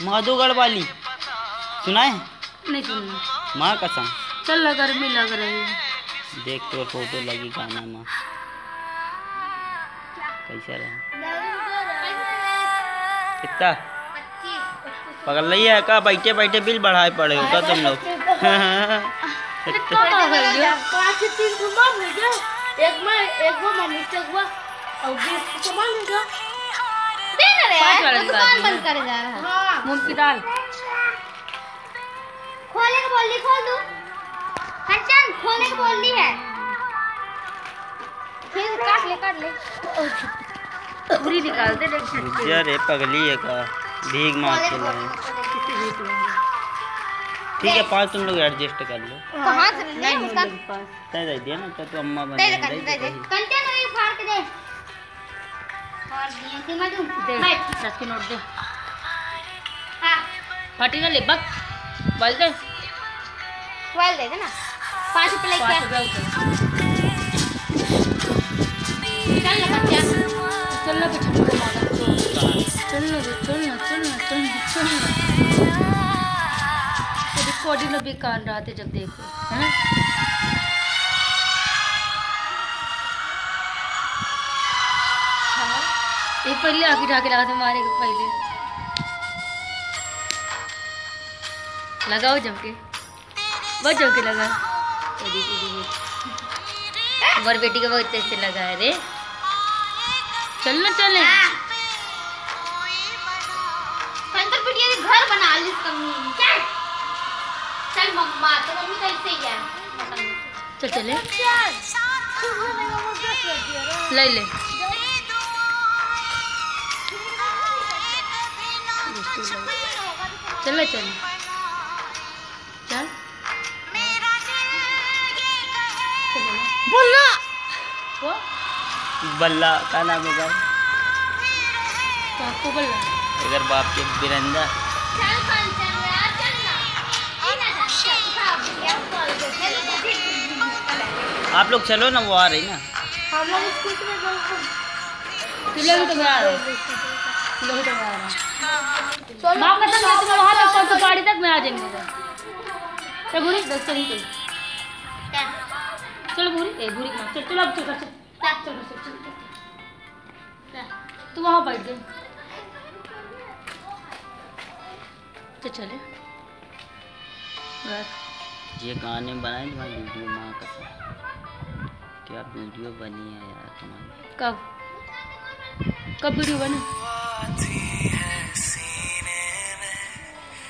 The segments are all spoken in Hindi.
माधोगढ़ वाली। सुना है? नहीं सुनना माँ कसम। चल गर्मी लग रही है। देख तो फ़ोटो लगी गाना में। कैसा रहा? कितना पकड़ लिया है का? बैठे बैठे बिल बढ़ाए पड़े हो का तुम लोग? भेजा। एक में एक वो मम्मी से हुआ। दुकान बंद कर जा रहा है? हाँ। मूंग की दाल। खोलने को बोल दी खोल दू? खोलने को बोल दी है। फिर काट ले काट ले। पूरी निकाल दे देख। है पगली है का। भीग मार के लाए ठीक है पाँच तुम लोग एडजस्ट कर लो। कहाँ से ले उसका दे दिया ना तो अम्मा बन दे। दे। तू दे नोट दे हाँ ना ले बक बोल दे ट्वेल्व दे देना पाँच रुपये ना ना ना ना ना ना ना तो रिकॉर्डिंग भी कान रहा थे जब देखो हैं ये पहले आगे ढाके लगा था मारे पहले। लगाओ जम के। बहुत जम के लगा। तेरी बेटी। का बहुत तेज से लगा है रे। चले घर बना ली चल। चल मम्मा तो मम्मी कैसे ही है? चल चले ले ले। चल चल। चल। बल्ला। वो? बल्ला का नाम होगा तो आपको बोल अगर बाप के बिरंदा। आप लोग चलो ना वो आ रही ना। हम लोग स्कूल में में आ रहा है। किलोमीटर में आ रहा है माँ कसम मैं तुम्हें वहाँ तक तो गाड़ी तक मैं आ जाएँगे चल बुरी दस चल निकल चल बुरी ए बुरी मत चल चल अब चल चल चल चल चल चल चल। तू वहाँ बैठ गई चल। चले ये गाने बनाए तुम्हारी वीडियो माँ कसम क्या वीडियो बनी है यार तुम्हारी? कब? कब वीडियो बने?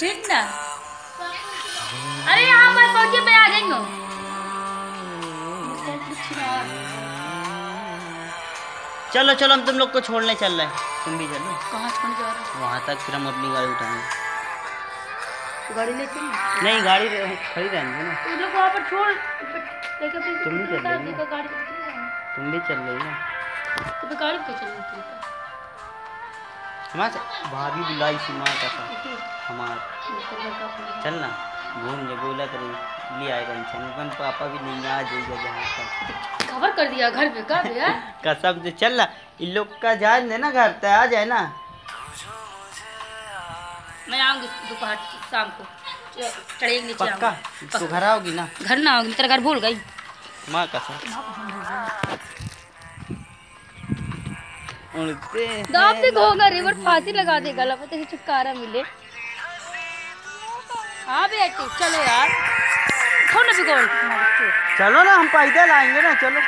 ठीक ना? अरे यहाँ पर पहुँचे पे आ जाएँगे चलो चलो हम तुम लोग को छोड़ने चल रहे हैं। तुम भी चलो। कहाँ जा रहा वहाँ तक फिर हम अपनी गाड़ी उठाएँगे गाड़ी ले चल नहीं गाड़ी रह- खड़ी रहेंगे ना। तू लोग वहाँ पर छोड़। तुम भी चल रही चले। तुम भी चल रही ना। तो गाड़ी पे चलने के लिए। हमारे भाभी बुलाई सी माँ कसम हमार। चल ना घूम ले बोला करी ले आए कंचन अपन पापा भी नहीं आ जाएगा जहाँ तक कवर कर दिया घर पे कब यार? कसम से चल ना। इन लोग का जान दे ना घर तक आ जाए ना। मैं आऊँगी दोपहर शाम को। चढ़ेंगे नीचे पक्का? तो घर आओगी ना? घर ना आओगी तेरा घर भूल गई। माँ कसम। उड़ते से होगा रिवर फांसी लगा देगा लगा तेरे छुटकारा मिले। हाँ बेटी चलो यार चलो ना हम पैदल आएँगे ना चलो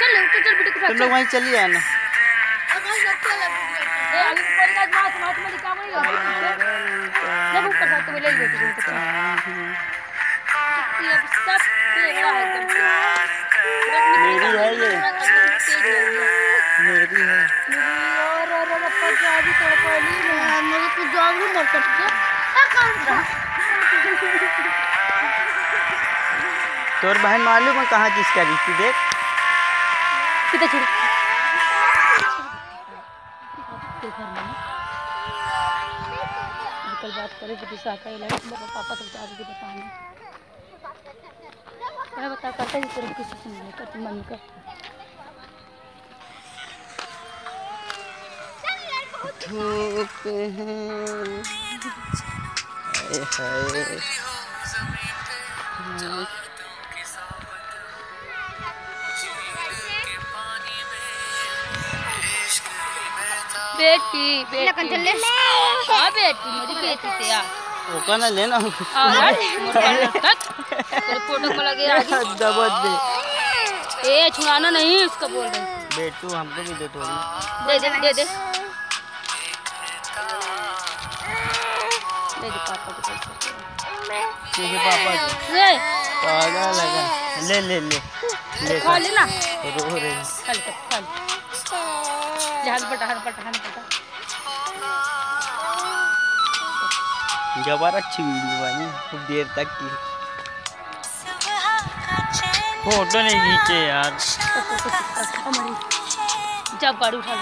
चलो चल चल बेटी तुम लोग वहीं चलिए आना मार है है ये मेरी है और और मेरे को जॉब भी मर तोर बहन मालूम है कहाँ किसका रिश्ते देख। कल बात करे कि दिशा का इलाज पापा सब रही बताने मैं बता करते ही तेरे किसी से नहीं करती मम्मी का धूप है। हाय हाय। बेटी बेटी। हाँ बेटी मेरी बेटी से यार ओका ना। लेना मोर बाल तक तेरे फ़ोटो में लगे राज़ी दबत दे ए छुड़ाना नहीं उसका बोल रहे। बेटू हमको भी दे थोड़ी। दे दे दे दे। दे दे पापा को पैसे तुझे पापा को। ले पागल लगा ले ले ले। ले। खा लेना रो रही चल चल। जबर अच्छी वीडियो बनी खूब देर तक की। फ़ोटो नहीं खींचे यार। जब गाड़ी उठा लो